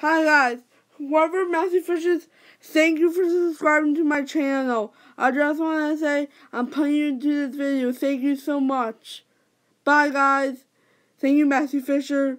Hi guys, whoever Matthew Fisher's, thank you for subscribing to my channel. I just want to say I'm putting you into this video. Thank you so much. Bye guys. Thank you Matthew Fisher.